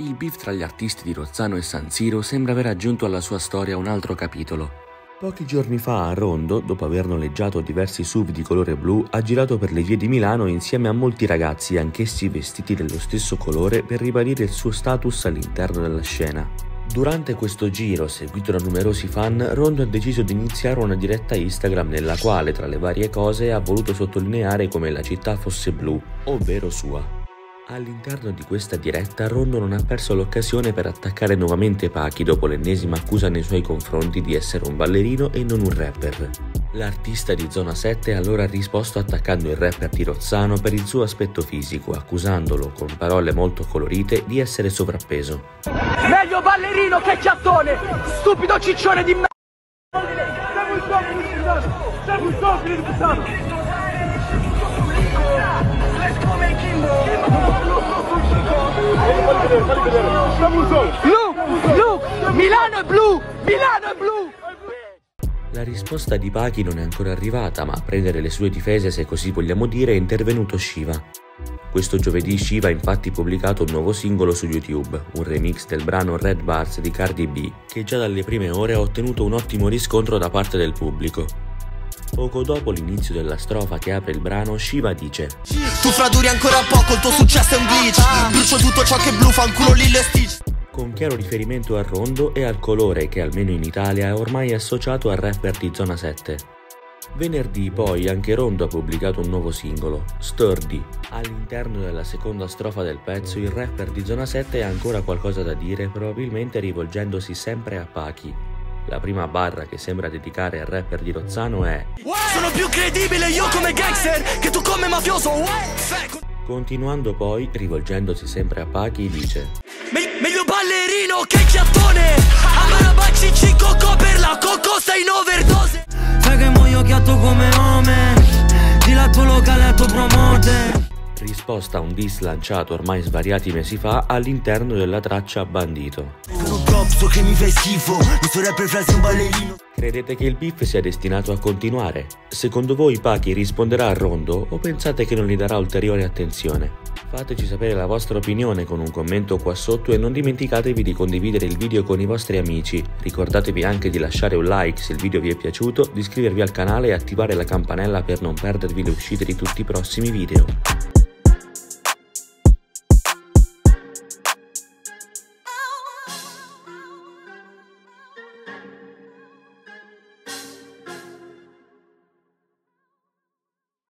Il beef tra gli artisti di Rozzano e San Siro sembra aver aggiunto alla sua storia un altro capitolo. Pochi giorni fa a Rondo, dopo aver noleggiato diversi SUV di colore blu, ha girato per le vie di Milano insieme a molti ragazzi anch'essi vestiti dello stesso colore per ribadire il suo status all'interno della scena. Durante questo giro, seguito da numerosi fan, Rondo ha deciso di iniziare una diretta Instagram nella quale, tra le varie cose, ha voluto sottolineare come la città fosse blu, ovvero sua. All'interno di questa diretta Rondo non ha perso l'occasione per attaccare nuovamente Pachi dopo l'ennesima accusa nei suoi confronti di essere un ballerino e non un rapper. L'artista di Zona 7 allora ha risposto attaccando il rapper di Rozzano per il suo aspetto fisico, accusandolo, con parole molto colorite, di essere sovrappeso. Meglio ballerino che chiattone, stupido ciccione di merda! Siamo i stupidi, siamo i stupidi di puttana! Blu! Blu! Milano è blu! Milano è blu! La risposta di Pachi non è ancora arrivata, ma a prendere le sue difese, se così vogliamo dire, è intervenuto Shiva. Questo giovedì Shiva ha infatti pubblicato un nuovo singolo su YouTube, un remix del brano Red Bars di Cardi B, che già dalle prime ore ha ottenuto un ottimo riscontro da parte del pubblico. Poco dopo l'inizio della strofa che apre il brano, Shiva dice Tu fraduri ancora poco, il tuo successo è un glitch Brucio tutto ciò che blu, fa un culo Lil Stitch con chiaro riferimento al rondo e al colore che almeno in Italia è ormai associato al rapper di Zona 7. Venerdì poi anche Rondo ha pubblicato un nuovo singolo, Sturdy. All'interno della seconda strofa del pezzo il rapper di Zona 7 ha ancora qualcosa da dire, probabilmente rivolgendosi sempre a Pachi, la prima barra che sembra dedicare al rapper di Rozzano è Sono più credibile io come gangster che tu come mafioso. Continuando poi, rivolgendosi sempre a Pachi, dice Me Meglio ballerino che chiattone. Amarabacci 5 per la cocco stai in overdose. Sai che muoio chiatto come nome Di là tuo locale a tuo promote. Risposta a un diss lanciato ormai svariati mesi fa all'interno della traccia Bandito. Che mi fai schifo, questo rapper frase un ballerino. Credete che il beef sia destinato a continuare? Secondo voi Pachi risponderà a rondo o pensate che non gli darà ulteriore attenzione? Fateci sapere la vostra opinione con un commento qua sotto e non dimenticatevi di condividere il video con i vostri amici. Ricordatevi anche di lasciare un like se il video vi è piaciuto, di iscrivervi al canale e attivare la campanella per non perdervi le uscite di tutti i prossimi video.